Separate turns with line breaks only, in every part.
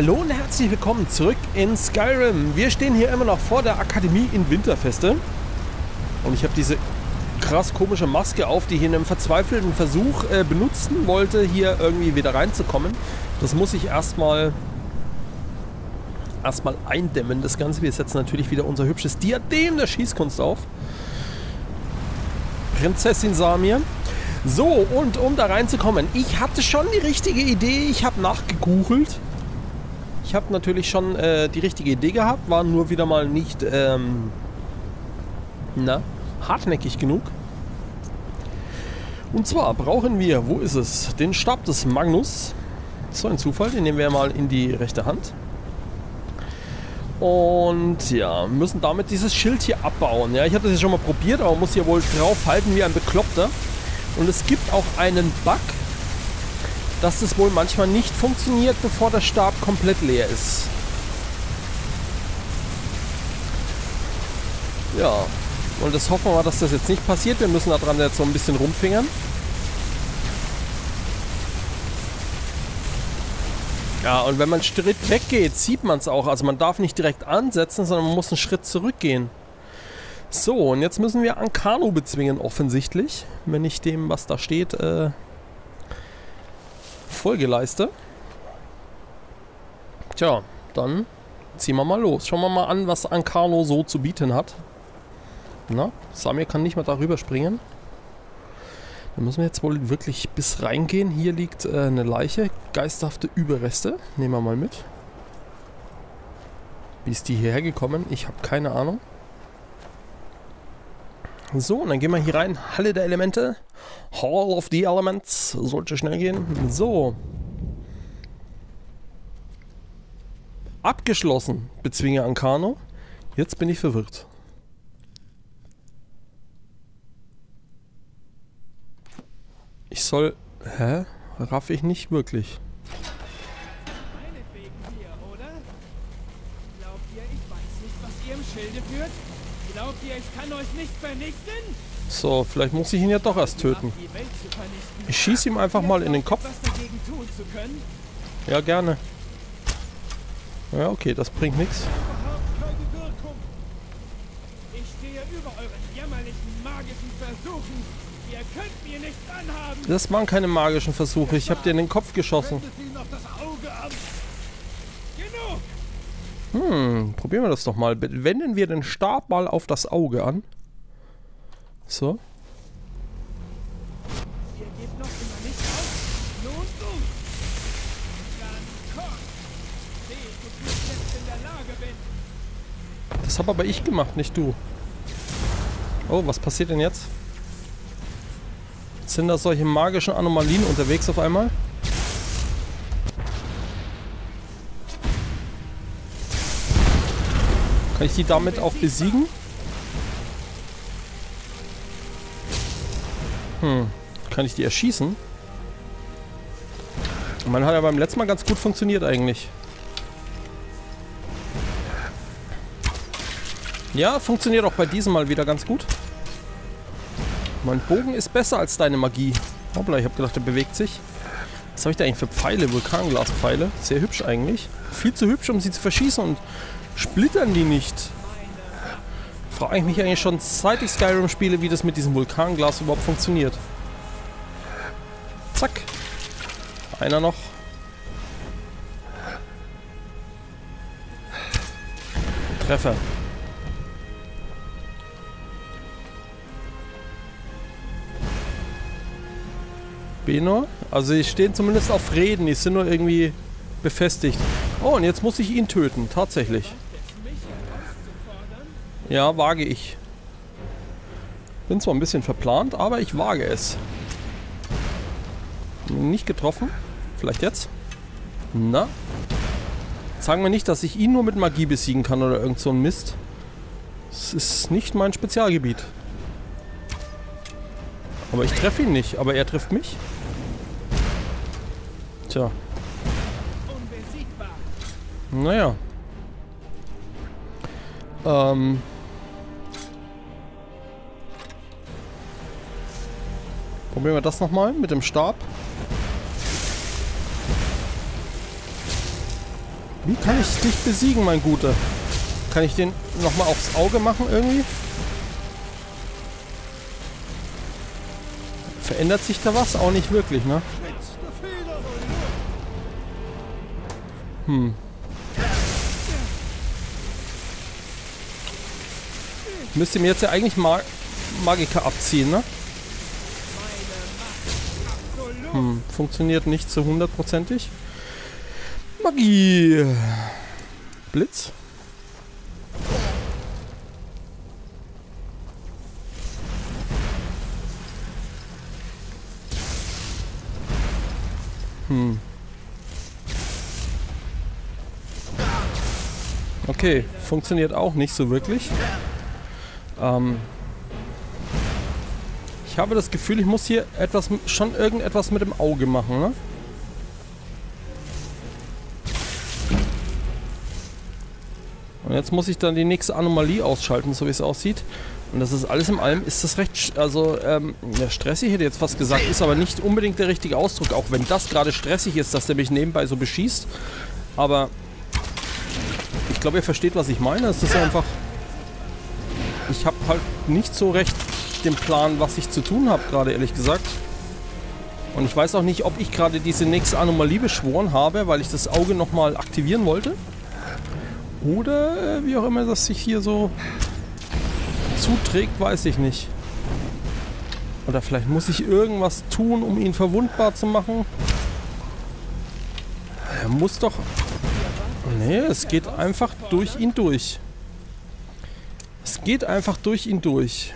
Hallo und herzlich willkommen zurück in Skyrim. Wir stehen hier immer noch vor der Akademie in Winterfeste. Und ich habe diese krass komische Maske auf, die ich in einem verzweifelten Versuch äh, benutzen wollte, hier irgendwie wieder reinzukommen. Das muss ich erstmal erstmal eindämmen, das Ganze. Wir setzen natürlich wieder unser hübsches Diadem der Schießkunst auf. Prinzessin Samir. So, und um da reinzukommen, ich hatte schon die richtige Idee. Ich habe nachgegoogelt. Ich habe natürlich schon äh, die richtige Idee gehabt, war nur wieder mal nicht ähm, na, hartnäckig genug. Und zwar brauchen wir, wo ist es? Den Stab des Magnus. So ein Zufall, den nehmen wir mal in die rechte Hand. Und ja, müssen damit dieses Schild hier abbauen. Ja, ich habe das jetzt schon mal probiert, aber muss hier wohl draufhalten wie ein Bekloppter. Und es gibt auch einen Bug, dass es wohl manchmal nicht funktioniert, bevor der Stab komplett leer ist. Ja, und das hoffen wir dass das jetzt nicht passiert. Wir müssen daran jetzt so ein bisschen rumfingern. Ja, und wenn man einen Schritt weggeht, sieht man es auch. Also man darf nicht direkt ansetzen, sondern man muss einen Schritt zurückgehen. So, und jetzt müssen wir Ankano bezwingen, offensichtlich. Wenn ich dem, was da steht, äh, Folge leiste. Tja, dann ziehen wir mal los. Schauen wir mal an, was Ankano so zu bieten hat. Na, Samir kann nicht mehr darüber springen. Da müssen wir jetzt wohl wirklich bis reingehen. Hier liegt äh, eine Leiche. Geisterhafte Überreste. Nehmen wir mal mit. Wie ist die hierher gekommen? Ich habe keine Ahnung. So, und dann gehen wir hier rein. Halle der Elemente. Hall of the Elements. Sollte schnell gehen. So. Abgeschlossen. Bezwinge Ankano. Jetzt bin ich verwirrt. Ich soll... Hä? Raff ich nicht wirklich.
Meinetwegen hier, oder? Glaubt ihr, ich weiß nicht, was ihr im Schilde führt? Glaubt ihr, ich kann euch nicht vernichten?
So, vielleicht muss ich ihn ja doch erst töten. Ich schieße ihm einfach mal in den Kopf. Ja, gerne. Ja, okay, das bringt nichts.
Überhaupt keine Wirkung. Ich stehe über euren jämmerlichen magischen Versuchen. Ihr könnt mir nichts anhaben.
Das waren keine magischen Versuche. Ich habe dir in den Kopf geschossen. Hm, probieren wir das doch mal. Wenden wir den Stab mal auf das Auge an. So. Das habe aber ich gemacht, nicht du. Oh, was passiert denn jetzt? Sind da solche magischen Anomalien unterwegs auf einmal? Kann ich die damit auch besiegen? Hm, kann ich die erschießen? Man hat ja beim letzten Mal ganz gut funktioniert eigentlich. Ja, funktioniert auch bei diesem Mal wieder ganz gut. Mein Bogen ist besser als deine Magie. Hoppla, ich habe gedacht, der bewegt sich. Was habe ich da eigentlich für Pfeile? Vulkanglaspfeile. Sehr hübsch eigentlich. Viel zu hübsch, um sie zu verschießen und splittern die nicht. Frage ich mich eigentlich schon, seit ich Skyrim spiele, wie das mit diesem Vulkanglas überhaupt funktioniert. Zack. Einer noch. Treffer. Benor. Also die stehen zumindest auf Reden, die sind nur irgendwie befestigt. Oh, und jetzt muss ich ihn töten, tatsächlich. Ja, wage ich. Bin zwar ein bisschen verplant, aber ich wage es. Nicht getroffen. Vielleicht jetzt? Na? Sagen wir nicht, dass ich ihn nur mit Magie besiegen kann oder irgend so ein Mist. Es ist nicht mein Spezialgebiet. Aber ich treffe ihn nicht, aber er trifft mich. Tja. Naja. Ähm. Probieren wir das nochmal mit dem Stab. Wie kann ich dich besiegen, mein Guter? Kann ich den nochmal aufs Auge machen irgendwie? Verändert sich da was? Auch nicht wirklich, ne? Hm. Müsste mir jetzt ja eigentlich Mag Magica abziehen, ne? Hm, funktioniert nicht zu hundertprozentig. Magie. Blitz. Hm. Okay, funktioniert auch nicht so wirklich. Ähm ich habe das Gefühl, ich muss hier etwas, schon irgendetwas mit dem Auge machen, ne? Und jetzt muss ich dann die nächste Anomalie ausschalten, so wie es aussieht. Und das ist alles in allem, ist das recht, also, ähm, ja, stressig hätte ich jetzt fast gesagt, ist aber nicht unbedingt der richtige Ausdruck, auch wenn das gerade stressig ist, dass der mich nebenbei so beschießt. Aber ich glaube, ihr versteht, was ich meine. Es ist einfach, ich habe halt nicht so recht den Plan, was ich zu tun habe, gerade ehrlich gesagt. Und ich weiß auch nicht, ob ich gerade diese nächste Anomalie beschworen habe, weil ich das Auge nochmal aktivieren wollte. Oder äh, wie auch immer das sich hier so zuträgt, weiß ich nicht. Oder vielleicht muss ich irgendwas tun, um ihn verwundbar zu machen. Er muss doch... Nee, es geht einfach durch ihn durch. Es geht einfach durch ihn durch.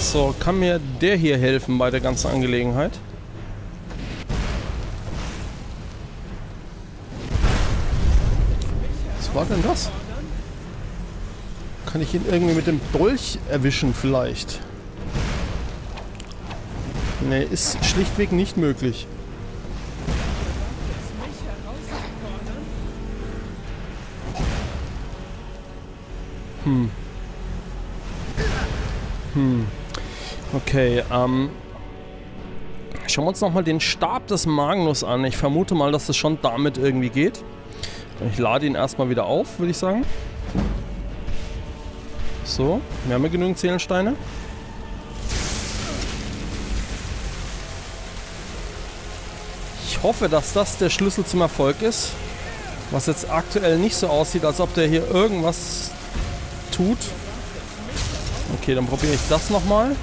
So, kann mir der hier helfen bei der ganzen Angelegenheit? war denn das? Kann ich ihn irgendwie mit dem Dolch erwischen vielleicht? Ne, ist schlichtweg nicht möglich. Hm. Hm. Okay, ähm... Schauen wir uns nochmal den Stab des Magnus an. Ich vermute mal, dass es schon damit irgendwie geht. Ich lade ihn erstmal wieder auf, würde ich sagen. So, wir haben ja genügend Zählensteine. Ich hoffe, dass das der Schlüssel zum Erfolg ist. Was jetzt aktuell nicht so aussieht, als ob der hier irgendwas tut. Okay, dann probiere ich das nochmal.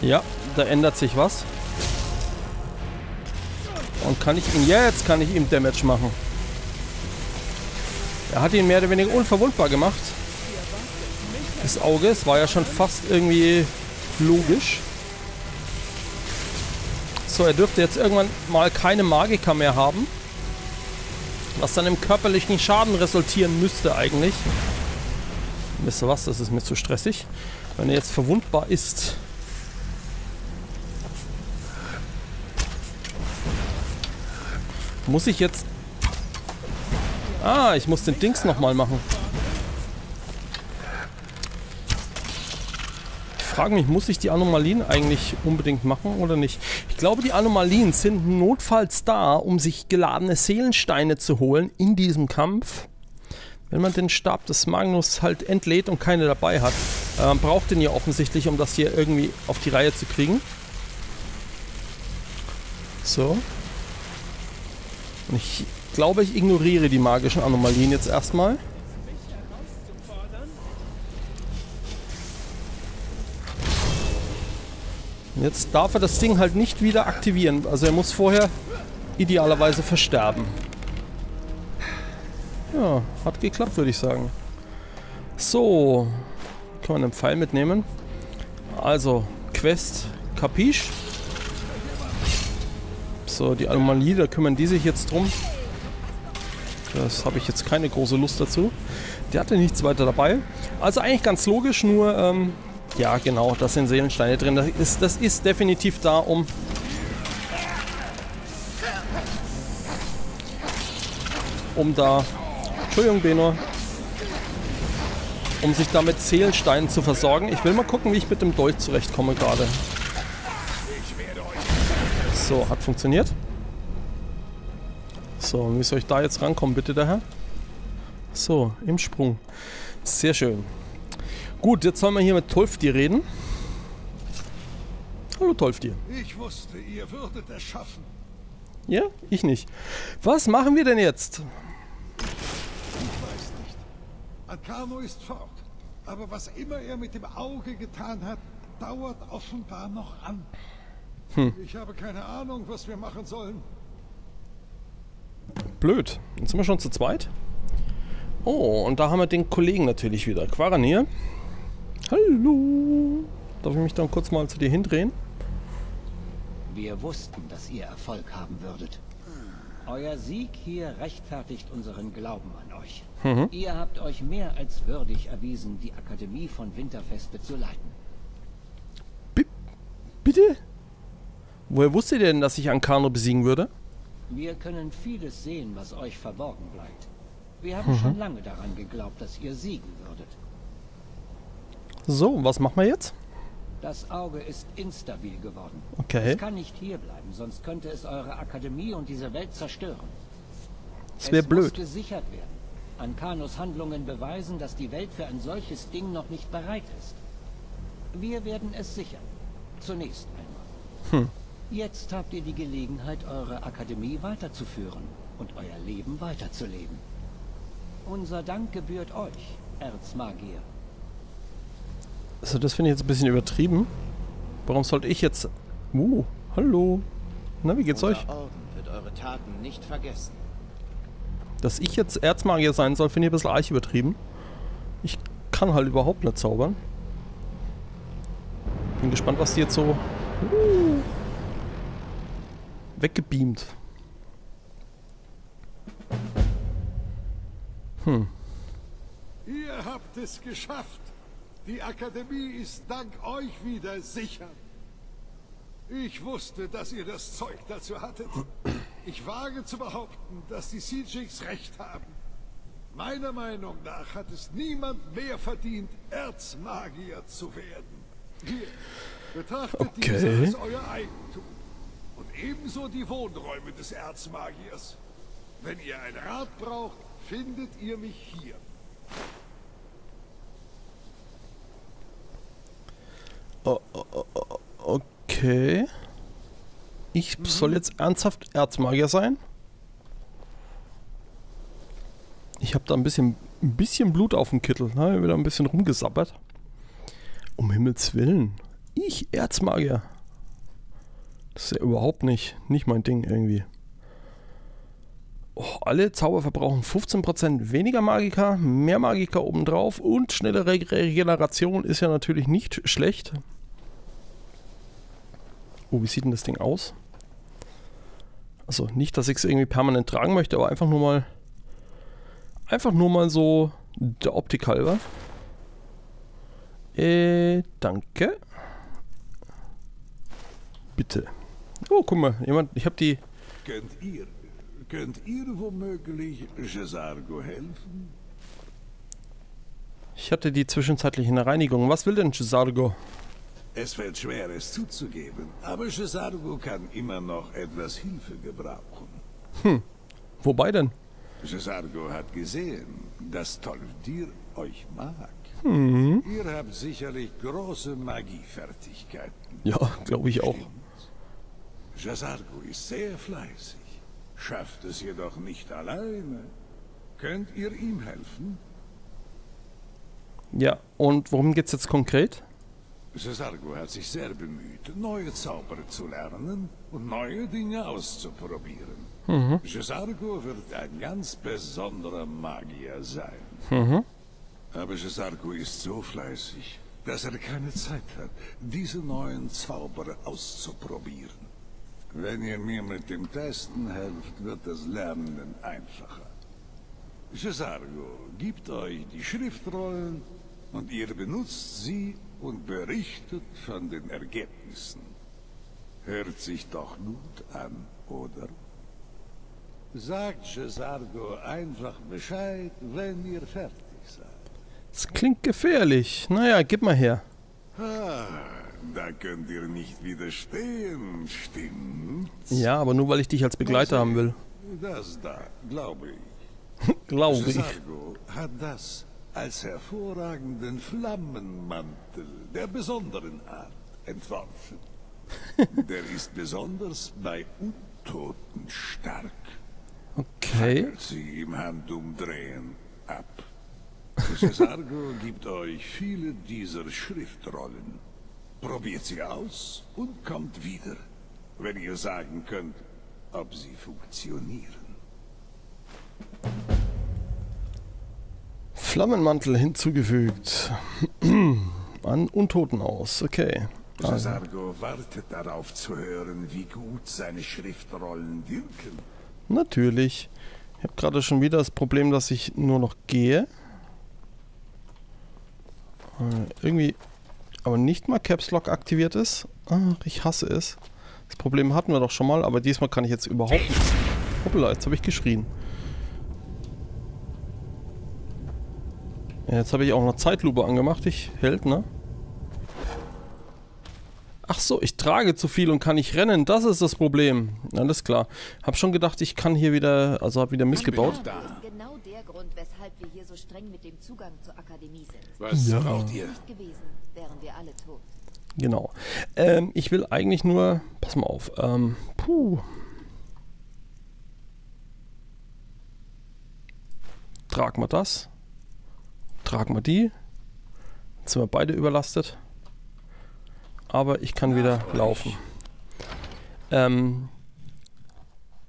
Ja, da ändert sich was. Und kann ich ihn jetzt kann ich ihm Damage machen. Er hat ihn mehr oder weniger unverwundbar gemacht. Das Auge, es war ja schon fast irgendwie logisch. So, er dürfte jetzt irgendwann mal keine Magiker mehr haben. Was dann im körperlichen Schaden resultieren müsste eigentlich. Wisst ihr was, das ist mir zu stressig. Wenn er jetzt verwundbar ist, Muss ich jetzt... Ah, ich muss den Dings nochmal machen. Frage mich, muss ich die Anomalien eigentlich unbedingt machen oder nicht? Ich glaube, die Anomalien sind notfalls da, um sich geladene Seelensteine zu holen in diesem Kampf. Wenn man den Stab des Magnus halt entlädt und keine dabei hat, äh, braucht den ja offensichtlich, um das hier irgendwie auf die Reihe zu kriegen. So. Und ich glaube, ich ignoriere die magischen Anomalien jetzt erstmal. Jetzt darf er das Ding halt nicht wieder aktivieren. Also er muss vorher idealerweise versterben. Ja, hat geklappt, würde ich sagen. So, kann man einen Pfeil mitnehmen. Also, Quest Capiche. So, die Anomalie, da kümmern die sich jetzt drum. Das habe ich jetzt keine große Lust dazu. Der hatte nichts weiter dabei. Also eigentlich ganz logisch, nur, ähm, ja genau, das sind Seelensteine drin. Das ist, das ist definitiv da, um... Um da... Entschuldigung, Benor. um sich damit Seelensteinen zu versorgen. Ich will mal gucken, wie ich mit dem Dolch zurechtkomme gerade. So, hat funktioniert. So, wie soll ich da jetzt rankommen, bitte, der Herr? So, im Sprung. Sehr schön. Gut, jetzt sollen wir hier mit Tolfdir reden. Hallo Tolfdir.
Ich wusste, ihr würdet es schaffen.
Ja, ich nicht. Was machen wir denn jetzt?
Ich weiß nicht. Arcano ist fort. Aber was immer er mit dem Auge getan hat, dauert offenbar noch an. Ich habe keine Ahnung, was wir machen sollen.
Blöd. Jetzt sind wir schon zu zweit. Oh, und da haben wir den Kollegen natürlich wieder. Quaran hier. Hallo. Darf ich mich dann kurz mal zu dir hindrehen?
Wir wussten, dass ihr Erfolg haben würdet. Euer Sieg hier rechtfertigt unseren Glauben an euch. Ihr habt euch mehr als würdig erwiesen, die Akademie von Winterfeste zu leiten.
Bi bitte? Woher wusstet ihr denn, dass ich Ankano besiegen würde?
Wir können vieles sehen, was euch verborgen bleibt. Wir haben schon lange daran geglaubt, dass ihr siegen würdet.
So, was machen wir jetzt?
Das Auge ist instabil geworden.
Okay.
Es kann nicht hier bleiben, sonst könnte es eure Akademie und diese Welt zerstören.
Das wäre
es muss
blöd.
gesichert werden. Ankanos Handlungen beweisen, dass die Welt für ein solches Ding noch nicht bereit ist. Wir werden es sichern. Zunächst einmal.
Hm.
Jetzt habt ihr die Gelegenheit, eure Akademie weiterzuführen und euer Leben weiterzuleben. Unser Dank gebührt euch, Erzmagier.
Also das finde ich jetzt ein bisschen übertrieben. Warum sollte ich jetzt... Uh, hallo. Na, wie geht's euch?
Unser Orden wird eure Taten nicht vergessen.
Dass ich jetzt Erzmagier sein soll, finde ich ein bisschen arg übertrieben. Ich kann halt überhaupt nicht zaubern. Bin gespannt, was die jetzt so... Uh, weggebeamt. Hm.
Ihr habt es geschafft. Die Akademie ist dank euch wieder sicher. Ich wusste, dass ihr das Zeug dazu hattet. Ich wage zu behaupten, dass die Siejiks recht haben. Meiner Meinung nach hat es niemand mehr verdient, Erzmagier zu werden. Hier, betrachtet
Okay.
diese als euer Eigentum. Und ebenso die Wohnräume des Erzmagiers. Wenn ihr ein Rat braucht, findet ihr mich hier.
Okay. Ich soll jetzt ernsthaft Erzmagier sein? Ich habe da ein bisschen, ein bisschen Blut auf dem Kittel. Ne? Wieder ein bisschen rumgesabbert. Um Himmels Willen. Ich Erzmagier. Das ist ja überhaupt nicht, nicht mein Ding irgendwie. Oh, alle Zauber verbrauchen 15% weniger Magika, mehr Magika obendrauf und schnellere Regeneration ist ja natürlich nicht schlecht. Oh, wie sieht denn das Ding aus? Also nicht, dass ich es irgendwie permanent tragen möchte, aber einfach nur mal einfach nur mal so der Optik halber. Äh, danke. Bitte. Oh, guck mal, jemand, ich habe die
Könnt ihr, könnt ihr womöglich Cesargo helfen?
ich hatte die zwischenzeitliche Reinigung. Was will denn Cesargo?
Es fällt schwer, es zuzugeben, aber Cesargo kann immer noch etwas Hilfe gebrauchen.
Wobei denn?
Cesargo hat gesehen, dass Tolfdir euch mag. Ihr habt sicherlich große Magiefertigkeiten.
Ja, glaube ich auch.
Cesargo ist sehr fleißig, schafft es jedoch nicht alleine. Könnt ihr ihm helfen?
Ja, und worum geht's jetzt konkret?
Cesargo hat sich sehr bemüht, neue Zauber zu lernen und neue Dinge auszuprobieren. Cesargo wird ein ganz besonderer Magier sein. Aber Cesargo ist so fleißig, dass er keine Zeit hat, diese neuen Zauber auszuprobieren. Wenn ihr mir mit dem Testen helft, wird das Lernen einfacher. Cesargo gibt euch die Schriftrollen und ihr benutzt sie und berichtet von den Ergebnissen. Hört sich doch gut an, oder? Sagt Cesargo einfach Bescheid, wenn ihr fertig seid.
Das klingt gefährlich. Naja, gib mal her.
Ah, da könnt ihr nicht widerstehen, stimmt?
Ja, aber nur weil ich dich als Begleiter haben will.
Das da, glaube ich.
Glaube ich.
Cesargo hat das als hervorragenden Flammenmantel der besonderen Art entworfen. der ist besonders bei Untoten stark.
Okay.
Fackelt sie im Handumdrehen ab. Cesargo gibt euch viele dieser Schriftrollen. Probiert sie aus und kommt wieder, wenn ihr sagen könnt, ob sie funktionieren.
Flammenmantel hinzugefügt. An Untoten aus. Okay.
Cesargo wartet darauf zu hören, wie gut seine Schriftrollen wirken.
Natürlich. Ich habe gerade schon wieder das Problem, dass ich nur noch gehe. Äh, irgendwie aber nicht mal Caps Lock aktiviert ist. Ach, ich hasse es. Das Problem hatten wir doch schon mal, aber diesmal kann ich jetzt überhaupt nicht. Hoppla, jetzt habe ich geschrien. Jetzt habe ich auch noch Zeitlupe angemacht. Ich hält, ne? Ach so, ich trage zu viel und kann nicht rennen. Das ist das Problem. Alles klar. Hab schon gedacht, ich kann hier wieder, also hab wieder missgebaut.
Das ist genau der Grund, weshalb wir hier so streng mit dem Zugang zur Akademie sind.
Was
Ja.
braucht ihr?
Gewesen, wären wir alle tot.
Genau. Ähm, ich will eigentlich nur, pass mal auf, ähm, puh. Tragen wir das. Tragen wir die. Jetzt sind wir beide überlastet. Aber ich kann wieder laufen. Ähm,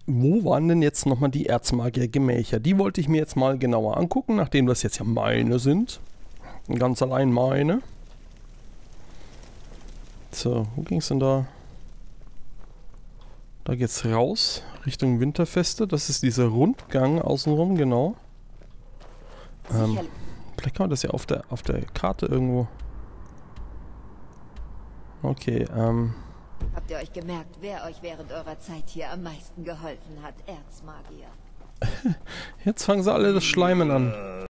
wo waren denn jetzt nochmal die Erzmagier-Gemächer? Die wollte ich mir jetzt mal genauer angucken, nachdem das jetzt ja meine sind. Ganz allein meine. So, wo ging's denn da? Da geht's raus, Richtung Winterfeste. Das ist dieser Rundgang außenrum, genau. Ähm. Vielleicht kann man das ja auf der, auf der Karte irgendwo. Okay, ähm.
Habt ihr euch gemerkt, wer euch während eurer Zeit hier am meisten geholfen hat? Erzmagier.
Jetzt fangen sie alle das Schleimen an.